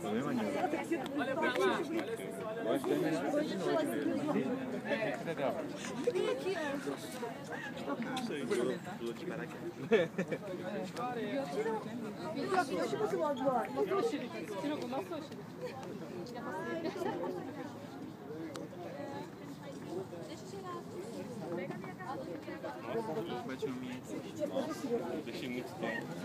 Problema nenhum. Gosto de terminar até de noite mesmo. Muito legal. Pula de paraquedas. Nossa, bate no minha. Nossa, eu Będzie mieć, będzie mieć to.